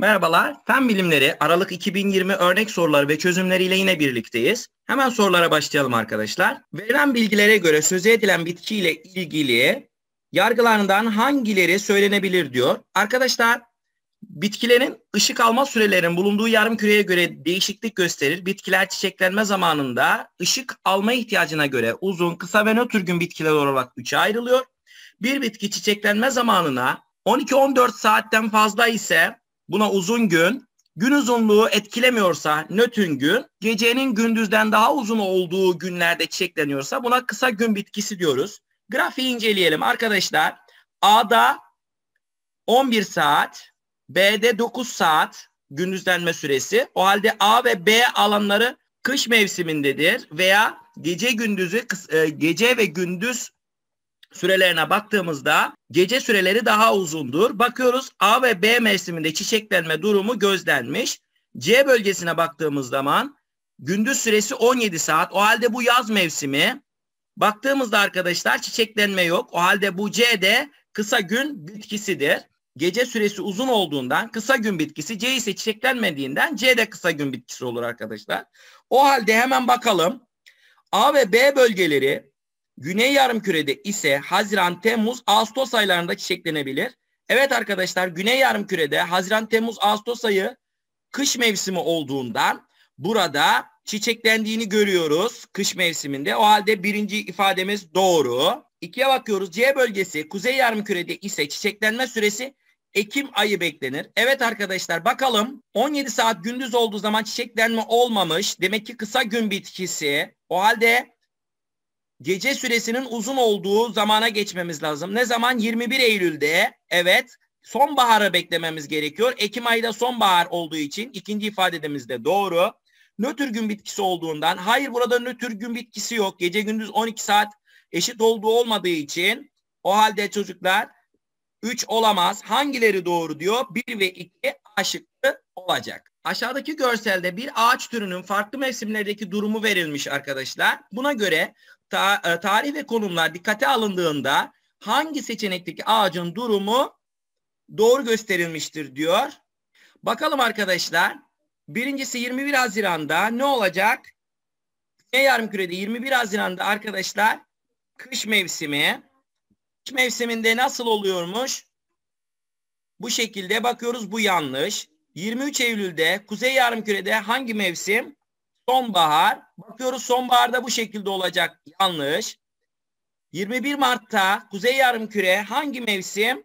Merhabalar, Fen Bilimleri Aralık 2020 örnek soruları ve çözümleriyle yine birlikteyiz. Hemen sorulara başlayalım arkadaşlar. Verilen bilgilere göre söze edilen bitki ile ilgili yargılarından hangileri söylenebilir diyor. Arkadaşlar bitkilerin ışık alma sürelerinin bulunduğu yarım küreye göre değişiklik gösterir. Bitkiler çiçeklenme zamanında ışık alma ihtiyacına göre uzun, kısa ve nötr gün bitkiler olarak üçe ayrılıyor. Bir bitki çiçeklenme zamanına 12-14 saatten fazla ise buna uzun gün, gün uzunluğu etkilemiyorsa nötün gün, gecenin gündüzden daha uzun olduğu günlerde çiçekleniyorsa buna kısa gün bitkisi diyoruz. Grafiği inceleyelim arkadaşlar. A'da 11 saat, B'de 9 saat gündüzlenme süresi. O halde A ve B alanları kış mevsimindedir veya gece gündüzü e, gece ve gündüz sürelerine baktığımızda gece süreleri daha uzundur. Bakıyoruz A ve B mevsiminde çiçeklenme durumu gözlenmiş. C bölgesine baktığımız zaman gündüz süresi 17 saat. O halde bu yaz mevsimi. Baktığımızda arkadaşlar çiçeklenme yok. O halde bu C de kısa gün bitkisidir. Gece süresi uzun olduğundan kısa gün bitkisi C ise çiçeklenmediğinden C de kısa gün bitkisi olur arkadaşlar. O halde hemen bakalım. A ve B bölgeleri Güney yarımkürede ise Haziran, Temmuz, Ağustos aylarında çiçeklenebilir. Evet arkadaşlar Güney yarımkürede Haziran, Temmuz, Ağustos ayı kış mevsimi olduğundan burada çiçeklendiğini görüyoruz kış mevsiminde. O halde birinci ifademiz doğru. İkiye bakıyoruz. C bölgesi Kuzey yarımkürede ise çiçeklenme süresi Ekim ayı beklenir. Evet arkadaşlar bakalım 17 saat gündüz olduğu zaman çiçeklenme olmamış. Demek ki kısa gün bitkisi. O halde gece süresinin uzun olduğu zamana geçmemiz lazım. Ne zaman? 21 Eylül'de evet sonbaharı beklememiz gerekiyor. Ekim ayında sonbahar olduğu için ikinci ifademiz de doğru. Nötr gün bitkisi olduğundan hayır burada nötr gün bitkisi yok. Gece gündüz 12 saat eşit olduğu olmadığı için o halde çocuklar 3 olamaz. Hangileri doğru diyor? 1 ve 2 A şıkkı olacak. Aşağıdaki görselde bir ağaç türünün farklı mevsimlerdeki durumu verilmiş arkadaşlar. Buna göre ta, e, tarih ve konumlar dikkate alındığında hangi seçenekteki ağacın durumu doğru gösterilmiştir diyor. Bakalım arkadaşlar. Birincisi 21 Haziran'da ne olacak? Ne yarım kürede 21 Haziran'da arkadaşlar kış mevsimi. Kış mevsiminde nasıl oluyormuş? Bu şekilde bakıyoruz bu yanlış. 23 Eylül'de Kuzey Yarımküre'de hangi mevsim? Sonbahar. Bakıyoruz sonbaharda bu şekilde olacak. Yanlış. 21 Mart'ta Kuzey Yarımküre hangi mevsim?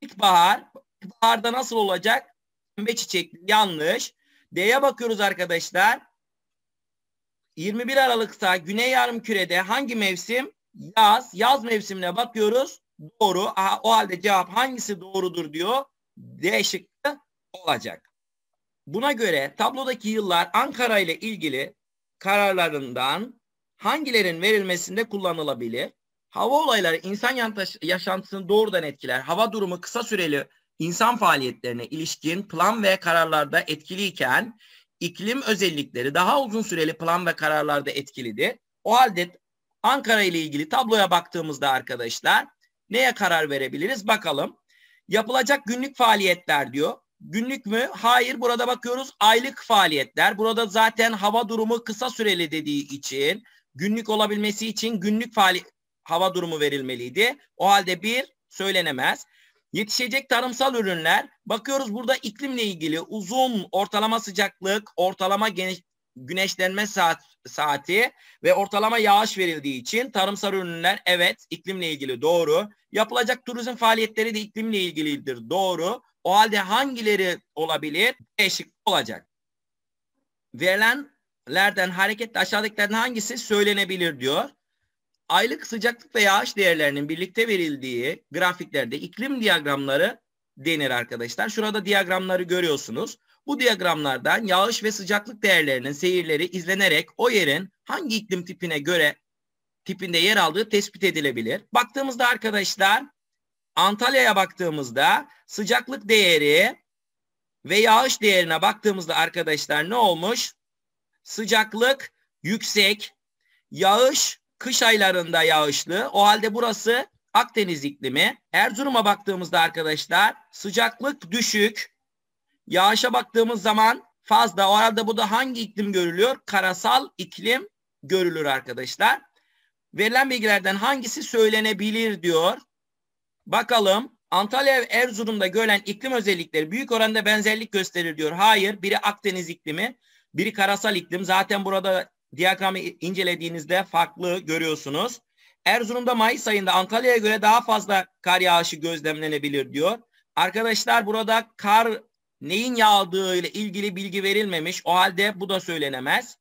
İlkbahar. İlkbaharda nasıl olacak? Pembe çiçekli. Yanlış. D'ye bakıyoruz arkadaşlar. 21 Aralık'ta Güney Yarımküre'de hangi mevsim? Yaz. Yaz mevsimine bakıyoruz. Doğru. Aha, o halde cevap hangisi doğrudur diyor. D şıkkı olacak. Buna göre tablodaki yıllar Ankara ile ilgili kararlarından hangilerin verilmesinde kullanılabilir? Hava olayları insan yaşantısını doğrudan etkiler. Hava durumu kısa süreli insan faaliyetlerine ilişkin plan ve kararlarda etkiliyken iklim özellikleri daha uzun süreli plan ve kararlarda etkilidir. O halde Ankara ile ilgili tabloya baktığımızda arkadaşlar neye karar verebiliriz bakalım. Yapılacak günlük faaliyetler diyor. Günlük mü? Hayır. Burada bakıyoruz aylık faaliyetler. Burada zaten hava durumu kısa süreli dediği için günlük olabilmesi için günlük hava durumu verilmeliydi. O halde bir söylenemez. Yetişecek tarımsal ürünler. Bakıyoruz burada iklimle ilgili uzun ortalama sıcaklık, ortalama geniş, güneşlenme saat, saati ve ortalama yağış verildiği için tarımsal ürünler evet iklimle ilgili doğru. Yapılacak turizm faaliyetleri de iklimle ilgilidir doğru. O halde hangileri olabilir? Değişik olacak. Verilenlerden hareketle aşağıdakilerden hangisi söylenebilir diyor. Aylık sıcaklık ve yağış değerlerinin birlikte verildiği grafiklerde iklim diyagramları denir arkadaşlar. Şurada diyagramları görüyorsunuz. Bu diyagramlardan yağış ve sıcaklık değerlerinin seyirleri izlenerek o yerin hangi iklim tipine göre tipinde yer aldığı tespit edilebilir. Baktığımızda arkadaşlar Antalya'ya baktığımızda sıcaklık değeri ve yağış değerine baktığımızda arkadaşlar ne olmuş? Sıcaklık yüksek, yağış kış aylarında yağışlı. O halde burası Akdeniz iklimi. Erzurum'a baktığımızda arkadaşlar sıcaklık düşük, Yağışa baktığımız zaman fazla. O arada bu da hangi iklim görülüyor? Karasal iklim görülür arkadaşlar. Verilen bilgilerden hangisi söylenebilir diyor. Bakalım Antalya ve Erzurum'da görülen iklim özellikleri büyük oranda benzerlik gösterir diyor. Hayır, biri Akdeniz iklimi, biri karasal iklim. Zaten burada diyagramı incelediğinizde farklı görüyorsunuz. Erzurum'da Mayıs ayında Antalya'ya göre daha fazla kar yağışı gözlemlenebilir diyor. Arkadaşlar burada kar neyin yağdığı ile ilgili bilgi verilmemiş. O halde bu da söylenemez.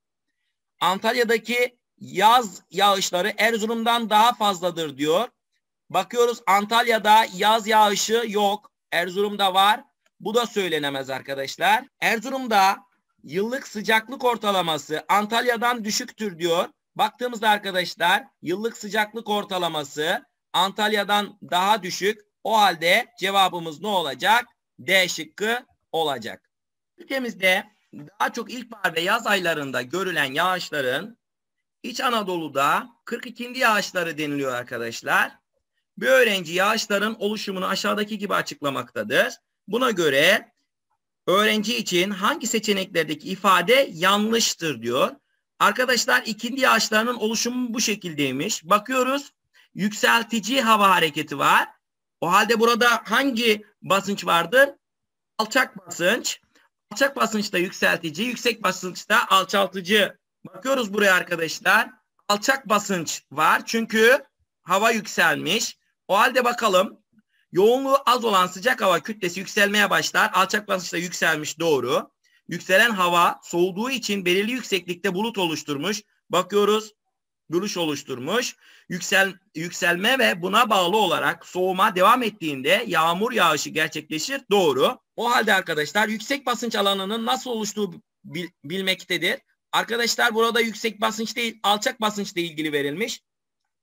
Antalya'daki yaz yağışları Erzurum'dan daha fazladır diyor. Bakıyoruz Antalya'da yaz yağışı yok. Erzurum'da var. Bu da söylenemez arkadaşlar. Erzurum'da yıllık sıcaklık ortalaması Antalya'dan düşüktür diyor. Baktığımızda arkadaşlar yıllık sıcaklık ortalaması Antalya'dan daha düşük. O halde cevabımız ne olacak? D şıkkı olacak. Ülkemizde daha çok ilkbahar ve yaz aylarında görülen yağışların İç Anadolu'da 42. yağışları deniliyor arkadaşlar. Bir öğrenci yağışların oluşumunu aşağıdaki gibi açıklamaktadır. Buna göre öğrenci için hangi seçeneklerdeki ifade yanlıştır diyor. Arkadaşlar ikindi yağışlarının oluşumu bu şekildeymiş. Bakıyoruz yükseltici hava hareketi var. O halde burada hangi basınç vardır? Alçak basınç. Alçak basınçta yükseltici, yüksek basınçta alçaltıcı. Bakıyoruz buraya arkadaşlar. Alçak basınç var çünkü hava yükselmiş. O halde bakalım yoğunluğu az olan sıcak hava kütlesi yükselmeye başlar. Alçak basınçta yükselmiş doğru. Yükselen hava soğuduğu için belirli yükseklikte bulut oluşturmuş. Bakıyoruz buluş oluşturmuş. Yüksel, yükselme ve buna bağlı olarak soğuma devam ettiğinde yağmur yağışı gerçekleşir. Doğru. O halde arkadaşlar yüksek basınç alanının nasıl oluştuğu bil, bilmektedir. Arkadaşlar burada yüksek basınç değil alçak basınçla ilgili verilmiş.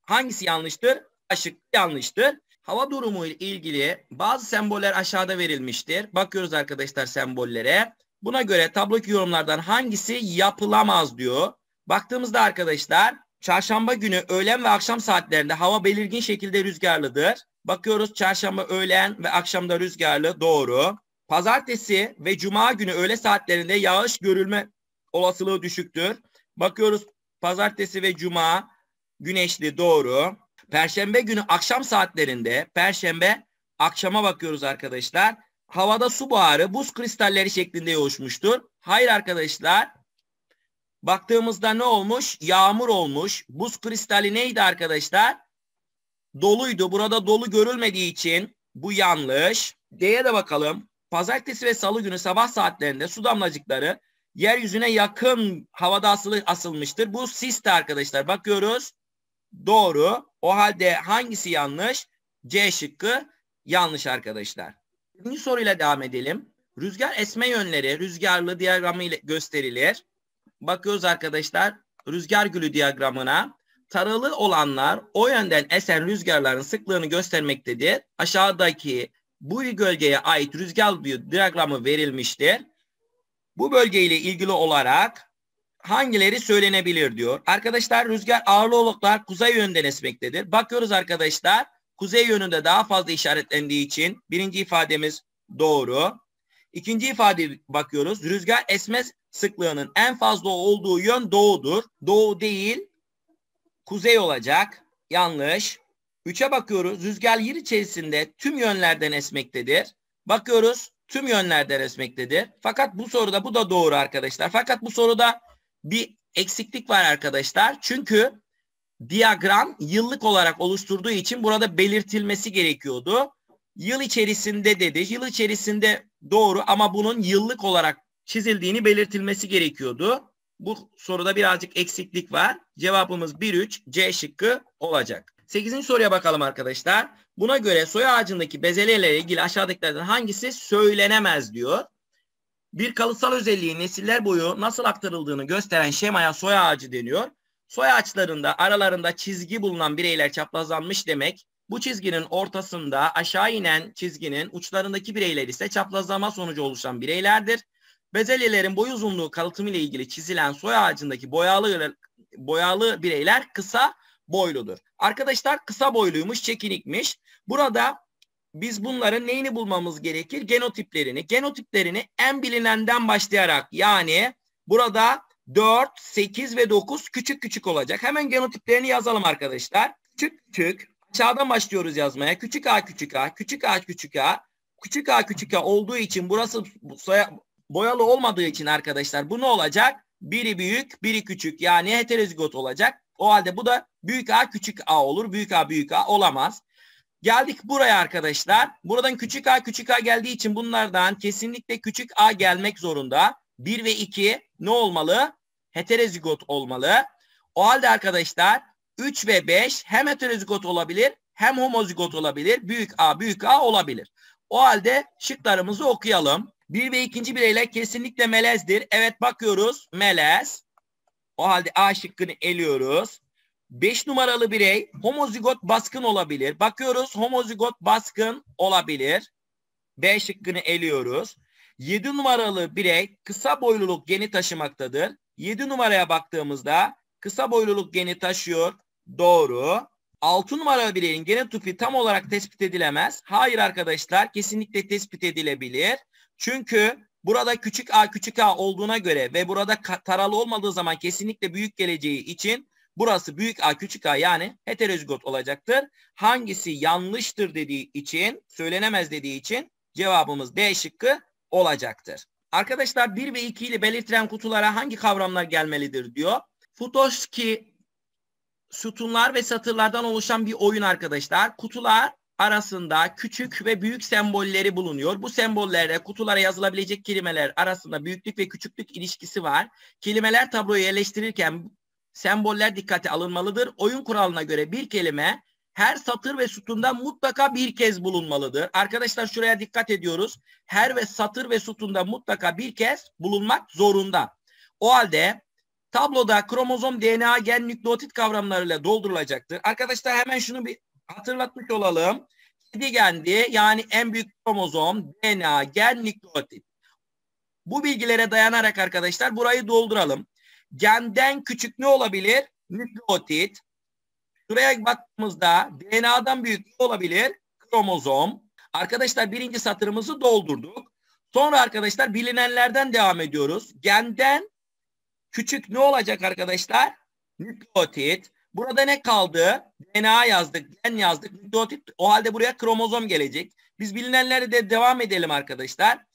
Hangisi yanlıştır? Aşık yanlıştır. Hava durumu ile ilgili bazı semboller aşağıda verilmiştir. Bakıyoruz arkadaşlar sembollere. Buna göre tablodaki yorumlardan hangisi yapılamaz diyor. Baktığımızda arkadaşlar çarşamba günü öğlen ve akşam saatlerinde hava belirgin şekilde rüzgarlıdır. Bakıyoruz çarşamba öğlen ve akşamda rüzgarlı doğru. Pazartesi ve cuma günü öğle saatlerinde yağış görülme olasılığı düşüktür. Bakıyoruz pazartesi ve cuma güneşli doğru. Perşembe günü akşam saatlerinde, perşembe akşama bakıyoruz arkadaşlar. Havada su buharı buz kristalleri şeklinde yoğuşmuştur. Hayır arkadaşlar. Baktığımızda ne olmuş? Yağmur olmuş. Buz kristali neydi arkadaşlar? Doluydu. Burada dolu görülmediği için bu yanlış. D'ye de bakalım. Pazartesi ve salı günü sabah saatlerinde su damlacıkları yeryüzüne yakın havada asılı, asılmıştır. Bu sisti arkadaşlar. Bakıyoruz. Doğru. O halde hangisi yanlış? C şıkkı yanlış arkadaşlar. Birinci soruyla devam edelim. Rüzgar esme yönleri rüzgarlı diyagramı ile gösterilir. Bakıyoruz arkadaşlar rüzgar gülü diyagramına. Taralı olanlar o yönden esen rüzgarların sıklığını göstermektedir. Aşağıdaki bu gölgeye ait rüzgar diyagramı verilmiştir. Bu bölgeyle ilgili olarak hangileri söylenebilir diyor. Arkadaşlar rüzgar ağırlı oluklar kuzey yönden esmektedir. Bakıyoruz arkadaşlar kuzey yönünde daha fazla işaretlendiği için birinci ifademiz doğru. İkinci ifade bakıyoruz. Rüzgar esme sıklığının en fazla olduğu yön doğudur. Doğu değil kuzey olacak. Yanlış. Üçe bakıyoruz. Rüzgar yer içerisinde tüm yönlerden esmektedir. Bakıyoruz tüm yönlerden esmektedir. Fakat bu soruda bu da doğru arkadaşlar. Fakat bu soruda bir eksiklik var arkadaşlar. Çünkü diyagram yıllık olarak oluşturduğu için burada belirtilmesi gerekiyordu. Yıl içerisinde dedi. Yıl içerisinde doğru ama bunun yıllık olarak çizildiğini belirtilmesi gerekiyordu. Bu soruda birazcık eksiklik var. Cevabımız 1-3 C şıkkı olacak. 8. soruya bakalım arkadaşlar. Buna göre soy ağacındaki bezelyelerle ilgili aşağıdakilerden hangisi söylenemez diyor. Bir kalıtsal özelliği nesiller boyu nasıl aktarıldığını gösteren şemaya soy ağacı deniyor. Soy ağaçlarında aralarında çizgi bulunan bireyler çaprazlanmış demek. Bu çizginin ortasında aşağı inen çizginin uçlarındaki bireyler ise çaprazlama sonucu oluşan bireylerdir. Bezelyelerin boy uzunluğu kalıtımı ile ilgili çizilen soy ağacındaki boyalı boyalı bireyler kısa boyludur. Arkadaşlar kısa boyluymuş, çekinikmiş. Burada biz bunların neyini bulmamız gerekir? Genotiplerini. Genotiplerini en bilinenden başlayarak yani burada 4, 8 ve 9 küçük küçük olacak. Hemen genotiplerini yazalım arkadaşlar. Küçük küçük aşağıdan başlıyoruz yazmaya. Küçük a küçük a, küçük a küçük a, küçük a küçük a olduğu için burası boyalı olmadığı için arkadaşlar bu ne olacak? Biri büyük, biri küçük. Yani heterozigot olacak. O halde bu da büyük A küçük A olur. Büyük A büyük A olamaz. Geldik buraya arkadaşlar. Buradan küçük A küçük A geldiği için bunlardan kesinlikle küçük A gelmek zorunda. 1 ve 2 ne olmalı? Heterozigot olmalı. O halde arkadaşlar 3 ve 5 hem heterozigot olabilir hem homozigot olabilir. Büyük A büyük A olabilir. O halde şıklarımızı okuyalım. Bir ve ikinci bireyler kesinlikle melezdir. Evet bakıyoruz. Melez. O halde A şıkkını eliyoruz. 5 numaralı birey homozigot baskın olabilir. Bakıyoruz homozigot baskın olabilir. B şıkkını eliyoruz. 7 numaralı birey kısa boyluluk geni taşımaktadır. 7 numaraya baktığımızda kısa boyluluk geni taşıyor. Doğru. 6 numaralı bireyin genotipi tam olarak tespit edilemez. Hayır arkadaşlar kesinlikle tespit edilebilir. Çünkü burada küçük a küçük a olduğuna göre ve burada taralı olmadığı zaman kesinlikle büyük geleceği için burası büyük a küçük a yani heterozigot olacaktır. Hangisi yanlıştır dediği için söylenemez dediği için cevabımız D şıkkı olacaktır. Arkadaşlar 1 ve 2 ile belirtilen kutulara hangi kavramlar gelmelidir diyor. Futoski sütunlar ve satırlardan oluşan bir oyun arkadaşlar. Kutular arasında küçük ve büyük sembolleri bulunuyor. Bu sembollerde kutulara yazılabilecek kelimeler arasında büyüklük ve küçüklük ilişkisi var. Kelimeler tabloyu yerleştirirken semboller dikkate alınmalıdır. Oyun kuralına göre bir kelime her satır ve sütunda mutlaka bir kez bulunmalıdır. Arkadaşlar şuraya dikkat ediyoruz. Her ve satır ve sütunda mutlaka bir kez bulunmak zorunda. O halde tabloda kromozom, DNA, gen, nükleotit kavramlarıyla doldurulacaktır. Arkadaşlar hemen şunu bir hatırlatmış olalım. Kedi gendi yani en büyük kromozom, DNA, gen, nükleotit. Bu bilgilere dayanarak arkadaşlar burayı dolduralım. Genden küçük ne olabilir? Nükleotit. Şuraya baktığımızda DNA'dan büyük ne olabilir? Kromozom. Arkadaşlar birinci satırımızı doldurduk. Sonra arkadaşlar bilinenlerden devam ediyoruz. Genden küçük ne olacak arkadaşlar? Nükleotit. Burada ne kaldı? DNA yazdık, gen yazdık, nükleotit. O halde buraya kromozom gelecek. Biz bilinenlere de devam edelim arkadaşlar.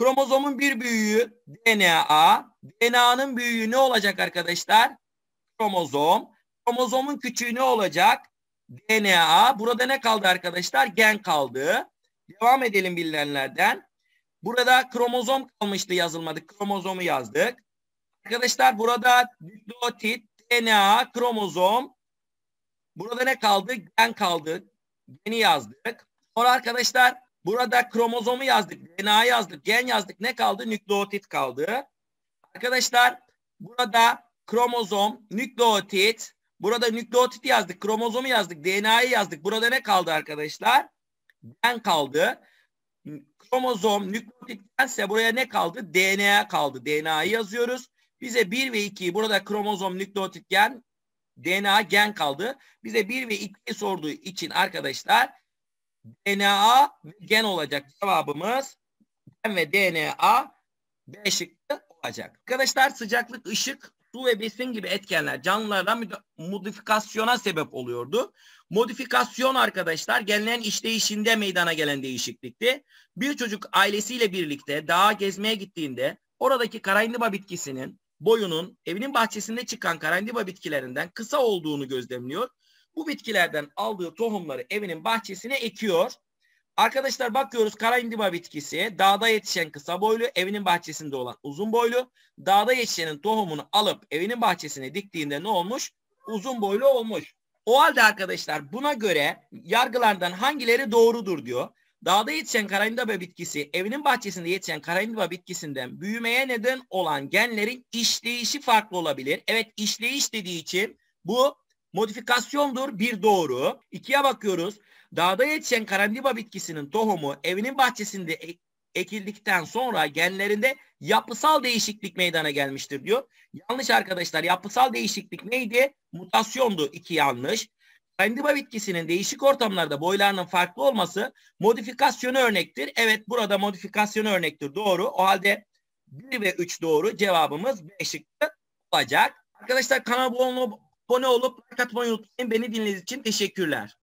Kromozomun bir büyüğü DNA. DNA'nın büyüğü ne olacak arkadaşlar? Kromozom. Kromozomun küçüğü ne olacak? DNA. Burada ne kaldı arkadaşlar? Gen kaldı. Devam edelim bilinenlerden. Burada kromozom kalmıştı yazılmadı. Kromozomu yazdık. Arkadaşlar burada nükleotit, DNA, kromozom. Burada ne kaldı? Gen kaldı. Geni yazdık. Sonra arkadaşlar burada kromozomu yazdık. DNA yazdık. Gen yazdık. Ne kaldı? Nükleotit kaldı. Arkadaşlar burada kromozom, nükleotit. Burada nükleotit yazdık. Kromozomu yazdık. DNA'yı yazdık. Burada ne kaldı arkadaşlar? Gen kaldı. Kromozom, nükleotittense buraya ne kaldı? DNA kaldı. DNA'yı yazıyoruz. Bize 1 ve 2'yi burada kromozom, nükleotit, gen, DNA, gen kaldı. Bize 1 ve 2'yi sorduğu için arkadaşlar DNA ve gen olacak cevabımız. Gen ve DNA B şıkkı olacak. Arkadaşlar sıcaklık, ışık, su ve besin gibi etkenler canlılardan modifikasyona sebep oluyordu. Modifikasyon arkadaşlar genlerin işleyişinde meydana gelen değişiklikti. Bir çocuk ailesiyle birlikte dağa gezmeye gittiğinde oradaki karaindiba bitkisinin boyunun evinin bahçesinde çıkan karandiba bitkilerinden kısa olduğunu gözlemliyor. Bu bitkilerden aldığı tohumları evinin bahçesine ekiyor. Arkadaşlar bakıyoruz karandiba bitkisi dağda yetişen kısa boylu, evinin bahçesinde olan uzun boylu. Dağda yetişenin tohumunu alıp evinin bahçesine diktiğinde ne olmuş? Uzun boylu olmuş. O halde arkadaşlar buna göre yargılardan hangileri doğrudur diyor. Dağda yetişen karayindaba bitkisi evinin bahçesinde yetişen karayindaba bitkisinden büyümeye neden olan genlerin işleyişi farklı olabilir. Evet işleyiş dediği için bu modifikasyondur bir doğru. İkiye bakıyoruz. Dağda yetişen karandiba bitkisinin tohumu evinin bahçesinde ek ekildikten sonra genlerinde yapısal değişiklik meydana gelmiştir diyor. Yanlış arkadaşlar yapısal değişiklik neydi? Mutasyondu iki yanlış. Kandiba bitkisinin değişik ortamlarda boylarının farklı olması modifikasyonu örnektir. Evet burada modifikasyonu örnektir. Doğru. O halde 1 ve 3 doğru. Cevabımız B şıkkı olacak. Arkadaşlar kanala abone olup like atmayı unutmayın. Beni dinlediğiniz için teşekkürler.